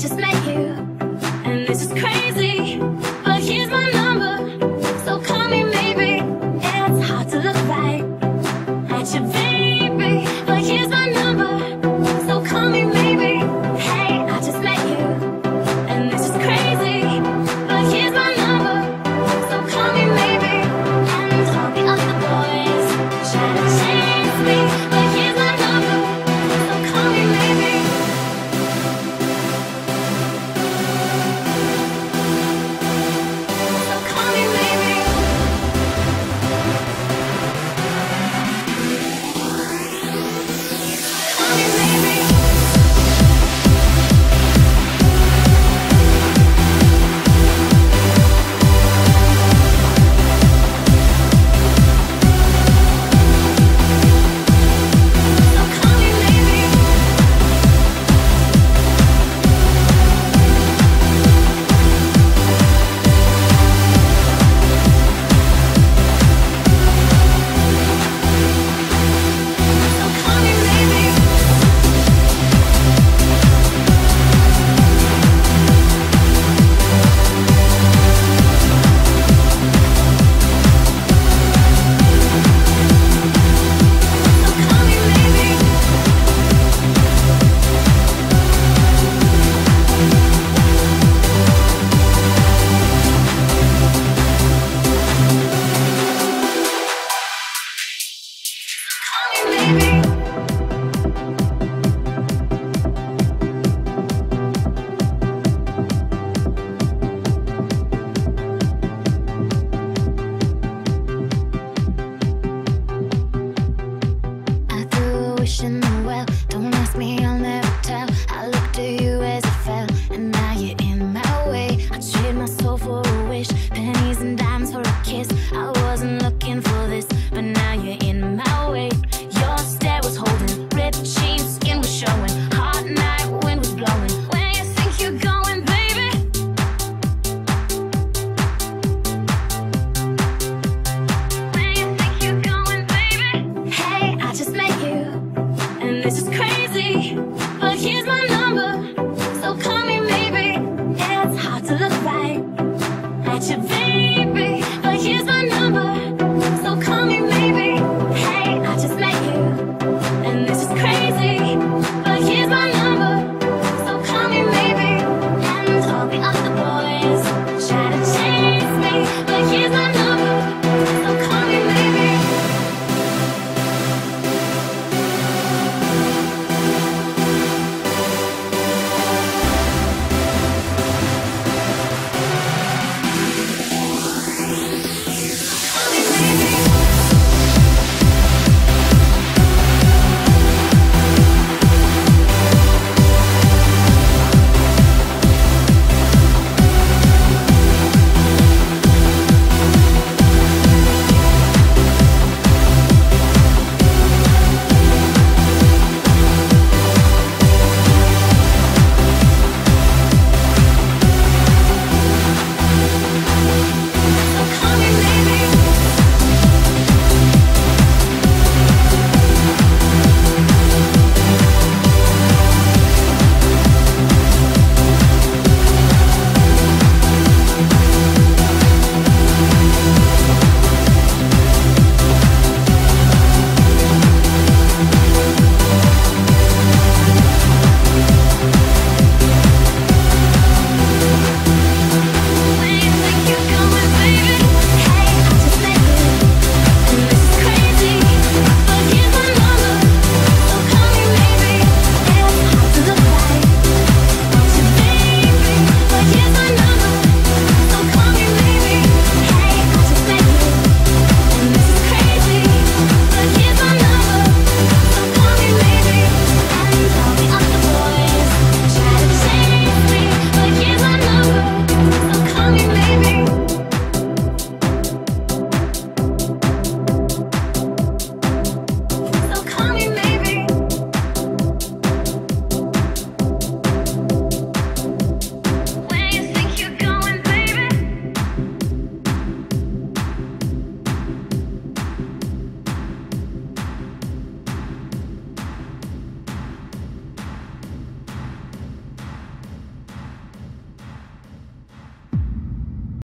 just met you, and this is crazy, but here's my number, so call me maybe. It's hard to look back at your. wishing